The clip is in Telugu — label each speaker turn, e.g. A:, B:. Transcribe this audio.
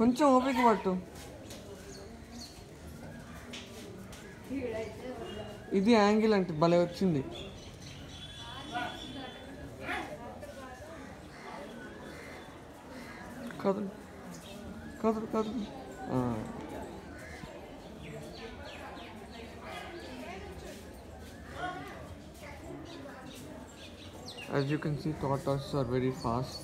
A: కొంచెం ఓపిక పట్టు ఇది యాంగిల్ అంటే భలే వచ్చింది కదులు కదులు కదులు As you can see, tortoises are very fast.